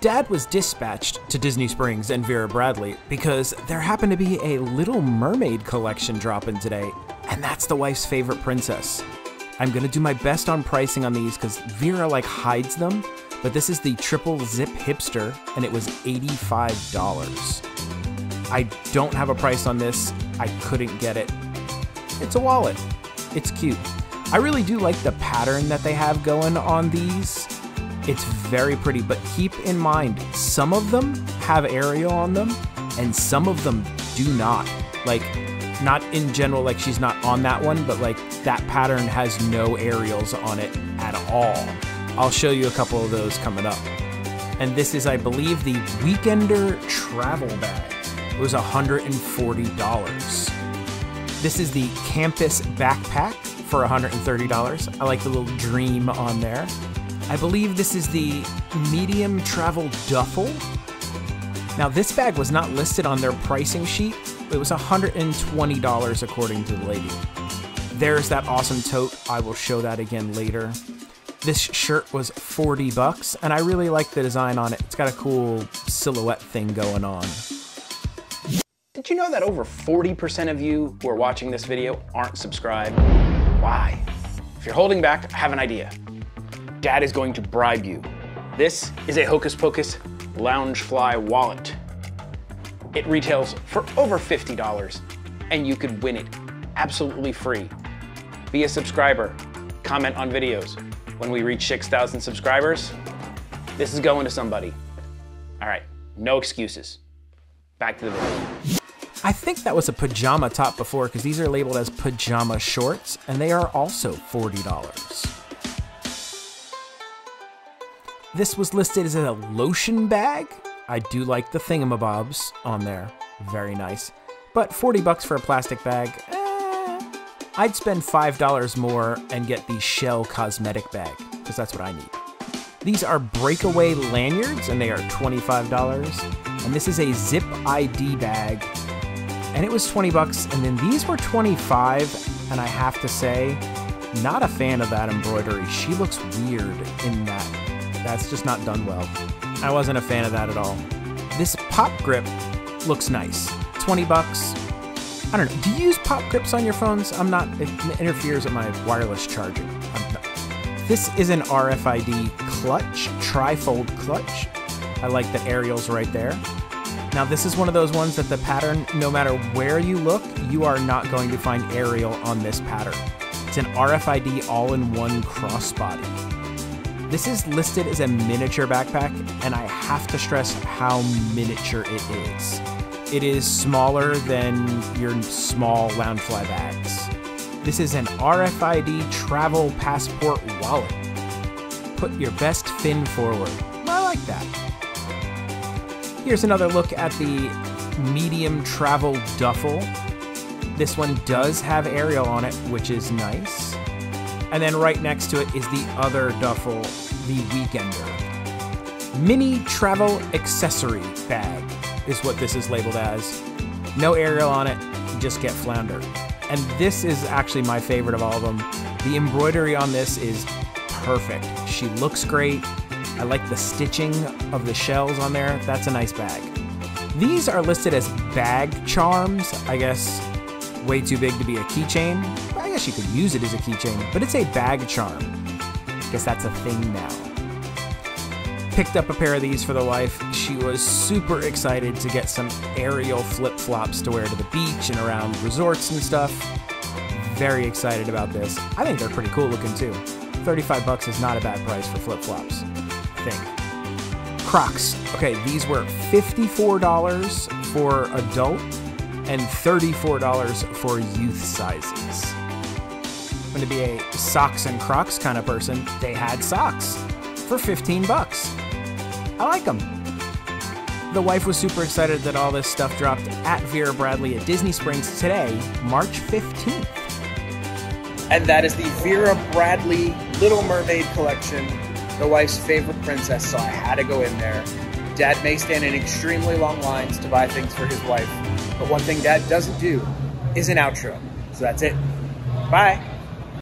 Dad was dispatched to Disney Springs and Vera Bradley because there happened to be a Little Mermaid collection dropping today, and that's the wife's favorite princess. I'm gonna do my best on pricing on these because Vera like hides them, but this is the triple zip hipster and it was $85. I don't have a price on this. I couldn't get it. It's a wallet. It's cute. I really do like the pattern that they have going on these. It's very pretty, but keep in mind, some of them have Ariel on them, and some of them do not. Like, not in general, like she's not on that one, but like that pattern has no Ariels on it at all. I'll show you a couple of those coming up. And this is, I believe, the Weekender travel bag. It was $140. This is the Campus backpack for $130. I like the little dream on there. I believe this is the medium travel duffel. Now, this bag was not listed on their pricing sheet. It was $120 according to the lady. There's that awesome tote. I will show that again later. This shirt was 40 bucks, and I really like the design on it. It's got a cool silhouette thing going on. Did you know that over 40% of you who are watching this video aren't subscribed? Why? If you're holding back, I have an idea. Dad is going to bribe you. This is a Hocus Pocus Loungefly wallet. It retails for over $50 and you could win it absolutely free. Be a subscriber, comment on videos. When we reach 6,000 subscribers, this is going to somebody. All right, no excuses. Back to the video. I think that was a pajama top before because these are labeled as pajama shorts and they are also $40. This was listed as a lotion bag. I do like the thingamabobs on there. Very nice. But 40 bucks for a plastic bag, eh, I'd spend $5 more and get the Shell cosmetic bag because that's what I need. These are breakaway lanyards and they are $25. And this is a zip ID bag and it was 20 bucks and then these were 25 and I have to say not a fan of that embroidery. She looks weird in that that's just not done well. I wasn't a fan of that at all. This pop grip looks nice. 20 bucks. I don't know. Do you use pop grips on your phones? I'm not. It interferes with my wireless charging. This is an RFID clutch, trifold clutch. I like that Ariel's right there. Now, this is one of those ones that the pattern, no matter where you look, you are not going to find Ariel on this pattern. It's an RFID all in one crossbody. This is listed as a miniature backpack, and I have to stress how miniature it is. It is smaller than your small Loungefly bags. This is an RFID travel passport wallet. Put your best fin forward. I like that. Here's another look at the medium travel duffel. This one does have Ariel on it, which is nice. And then right next to it is the other duffel, the Weekender. Mini travel accessory bag is what this is labeled as. No Ariel on it, just get flounder. And this is actually my favorite of all of them. The embroidery on this is perfect. She looks great. I like the stitching of the shells on there. That's a nice bag. These are listed as bag charms. I guess way too big to be a keychain, guess you could use it as a keychain, but it's a bag charm. Guess that's a thing now. Picked up a pair of these for the wife. She was super excited to get some Ariel flip flops to wear to the beach and around resorts and stuff. Very excited about this. I think they're pretty cool looking too. 35 bucks is not a bad price for flip flops. I think. Crocs. Okay, these were $54 for adult and $34 for youth sizes happen to be a socks and Crocs kind of person, they had socks for 15 bucks. I like them. The wife was super excited that all this stuff dropped at Vera Bradley at Disney Springs today, March 15th. And that is the Vera Bradley Little Mermaid collection, the wife's favorite princess, so I had to go in there. Dad may stand in extremely long lines to buy things for his wife, but one thing Dad doesn't do is an outro. So that's it. Bye.